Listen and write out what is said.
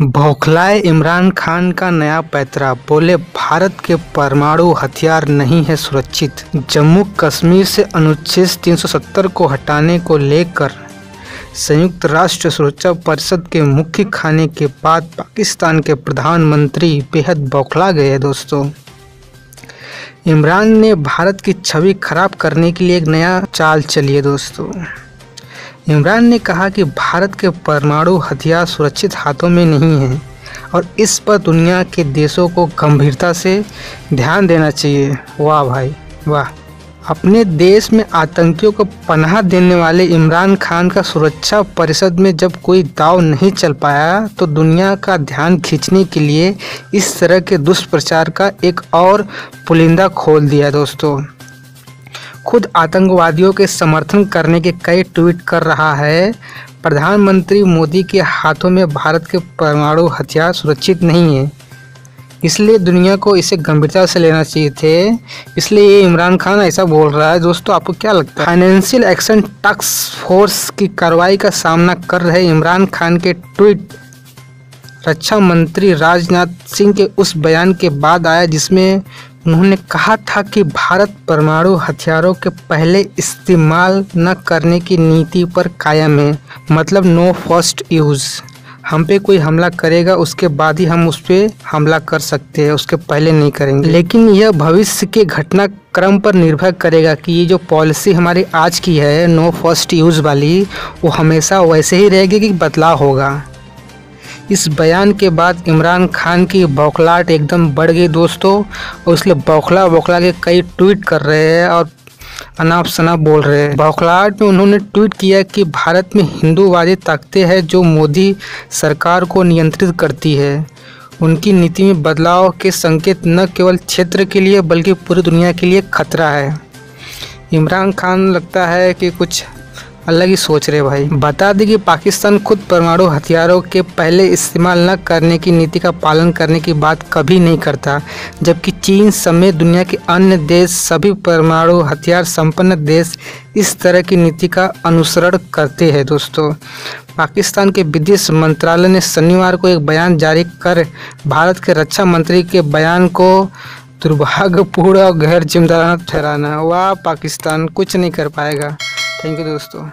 बौखलाए इमरान खान का नया पैतरा, बोले, भारत के परमाणु हथियार नहीं है सुरक्षित। जम्मू कश्मीर से अनुच्छेद 370 को हटाने को लेकर संयुक्त राष्ट्र सुरक्षा परिषद के मुख्य खाने के बाद पाकिस्तान के प्रधानमंत्री बेहद बौखला गए दोस्तों। इमरान ने भारत की छवि खराब करने के लिए एक नया चाल चली है दोस्तों। इमरान ने कहा कि भारत के परमाणु हथियार सुरक्षित हाथों में नहीं हैं और इस पर दुनिया के देशों को गंभीरता से ध्यान देना चाहिए। वाह भाई, वाह। अपने देश में आतंकियों को पनाह देने वाले इमरान खान का सुरक्षा परिषद में जब कोई दाव नहीं चल पाया तो दुनिया का ध्यान खींचने के लिए इस तरह के दुष्प्रचार का एक और पुलिंदा खोल दिया दोस्तों। खुद आतंकवादियों के समर्थन करने के कई ट्वीट कर रहा है। प्रधानमंत्री मोदी के हाथों में भारत के परमाणु हथियार सुरक्षित नहीं है। इसलिए दुनिया को इसे गंभीरता से लेना चाहिए थे। इसलिए ये इमरान खान ऐसा बोल रहा है। दोस्तों, आपको क्या लगता है? फाइनेंशियल एक्शन टास्क फोर्स की कार्रवाई का सामना कर रहे इमरान खान के ट्वीट। रक्षा मंत्री राजनाथ सिंह के उस बयान के बाद आया जिसमें उन्होंने कहा था कि भारत परमाणु हथियारों के पहले इस्तेमाल न करने की नीति पर कायम है। मतलब नो फ़र्स्ट यूज़ हम पे कोई हमला करेगा, उसके बाद ही हम उस पर हमला कर सकते हैं, उसके पहले नहीं करेंगे। लेकिन यह भविष्य के घटनाक्रम पर निर्भर करेगा कि ये जो पॉलिसी हमारी आज की है नो फ़र्स्ट यूज़ वाली, वो हमेशा वैसे ही रहेगी कि बदलाव होगा। इस बयान के बाद इमरान खान की बौखलाहट एकदम बढ़ गई दोस्तों, और इसलिए बौखला बौखला के कई ट्वीट कर रहे हैं और अनाप शनाप बोल रहे हैं। बौखलाहट में उन्होंने ट्वीट किया कि भारत में हिंदूवादी ताकतें हैं जो मोदी सरकार को नियंत्रित करती है। उनकी नीति में बदलाव के संकेत न केवल क्षेत्र के लिए, बल्कि पूरी दुनिया के लिए खतरा है। इमरान खान लगता है कि कुछ अलग ही सोच रहे भाई। बता दें कि पाकिस्तान खुद परमाणु हथियारों के पहले इस्तेमाल न करने की नीति का पालन करने की बात कभी नहीं करता, जबकि चीन समेत दुनिया के अन्य देश सभी परमाणु हथियार संपन्न देश इस तरह की नीति का अनुसरण करते हैं दोस्तों। पाकिस्तान के विदेश मंत्रालय ने शनिवार को एक बयान जारी कर भारत के रक्षा मंत्री के बयान को दुर्भाग्यपूर्ण और गैर जिम्मेदाराना ठहराना। वाह, पाकिस्तान कुछ नहीं कर पाएगा। थैंक यू दोस्तों।